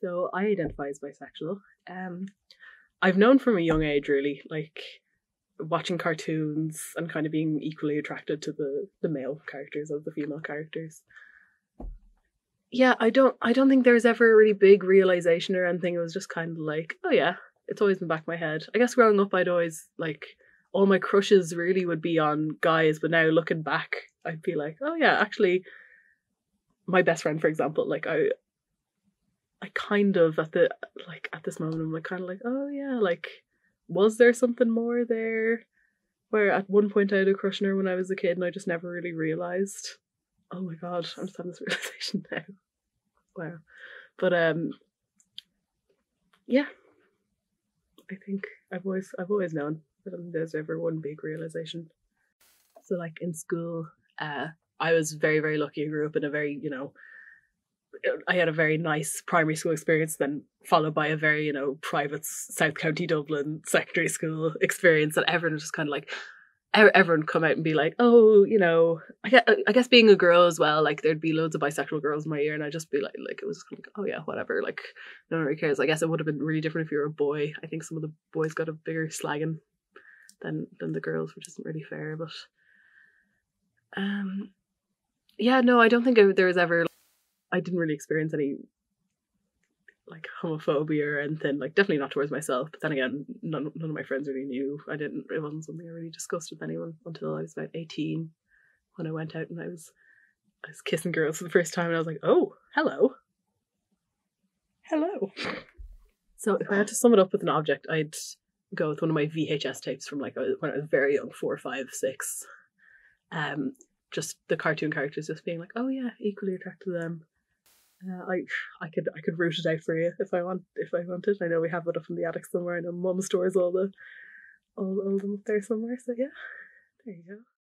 So I identify as bisexual. Um, I've known from a young age, really, like watching cartoons and kind of being equally attracted to the the male characters of the female characters. Yeah, I don't I don't think there's ever a really big realization or anything. It was just kind of like, oh yeah, it's always in the back of my head. I guess growing up I'd always like all my crushes really would be on guys, but now looking back, I'd be like, oh yeah, actually my best friend, for example, like I I kind of at the like at this moment I'm like kind of like, oh yeah, like was there something more there? Where at one point I had a crush on her when I was a kid and I just never really realized. Oh my god, I'm just having this realization now. Wow. But um yeah. I think I've always I've always known. I don't think there's ever one big realization. So like in school, uh I was very, very lucky. I grew up in a very, you know, I had a very nice primary school experience, then followed by a very, you know, private South County Dublin secondary school experience. that everyone was just kind of like, everyone come out and be like, oh, you know, I guess, I guess being a girl as well, like there'd be loads of bisexual girls in my year, and I'd just be like, like it was like, oh yeah, whatever, like no one really cares. I guess it would have been really different if you were a boy. I think some of the boys got a bigger slagging than than the girls, which isn't really fair. But um, yeah, no, I don't think there was ever. I didn't really experience any like homophobia or anything. Like definitely not towards myself. But then again, none none of my friends really knew. I didn't. It wasn't something I really discussed with anyone until I was about eighteen, when I went out and I was I was kissing girls for the first time, and I was like, oh, hello, hello. So if I had to sum it up with an object, I'd go with one of my VHS tapes from like when I was very young, four, five, six. Um, just the cartoon characters just being like, oh yeah, equally attracted to them. Uh, I I could I could root it out for you if I want if I wanted. I know we have it up in the attic somewhere. I know Mum stores all the all, all of them up there somewhere. So yeah, there you go.